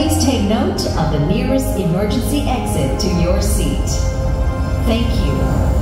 Please take note of the nearest emergency exit to your seat. Thank you.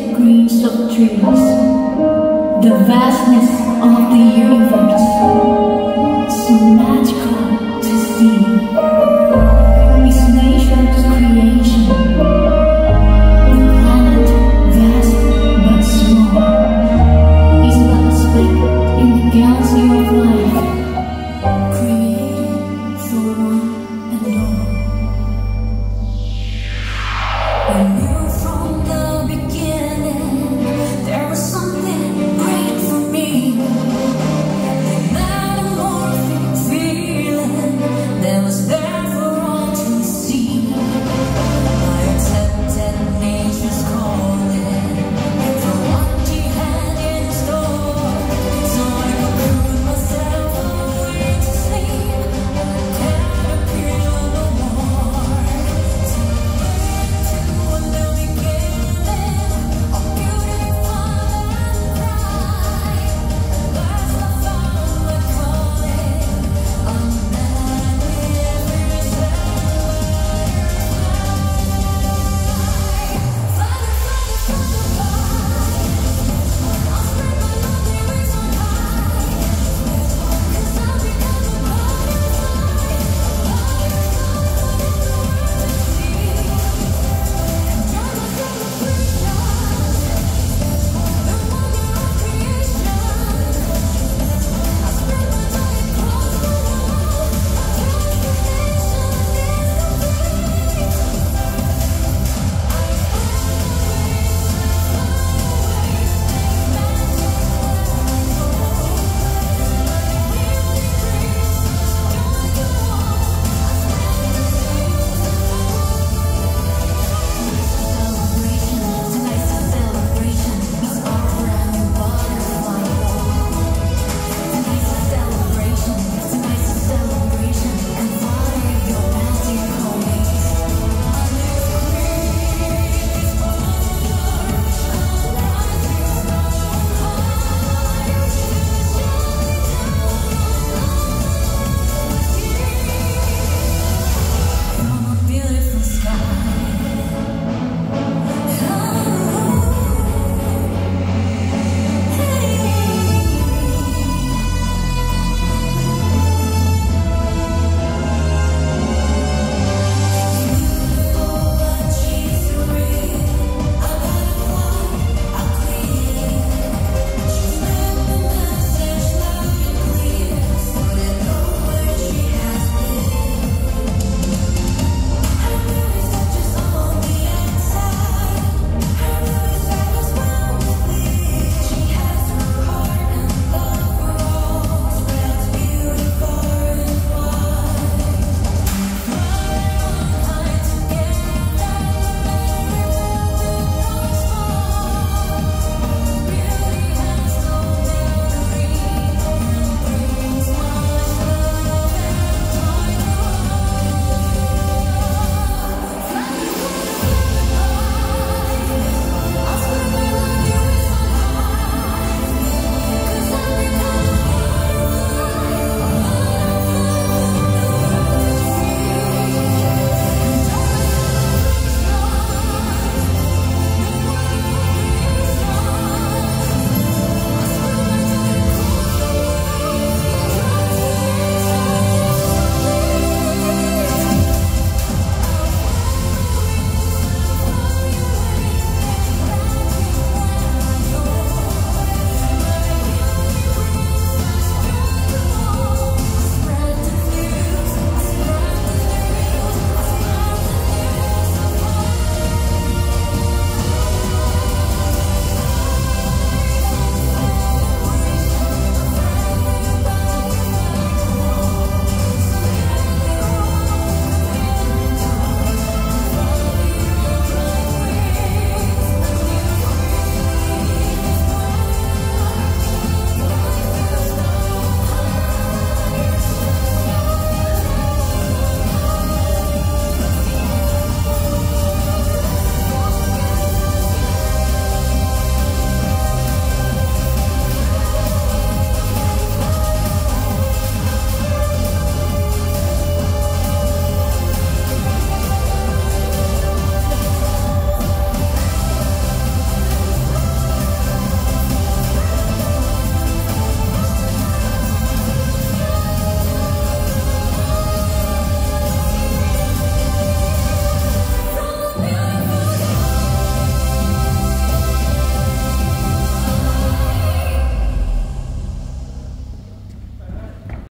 the vastness of the universe.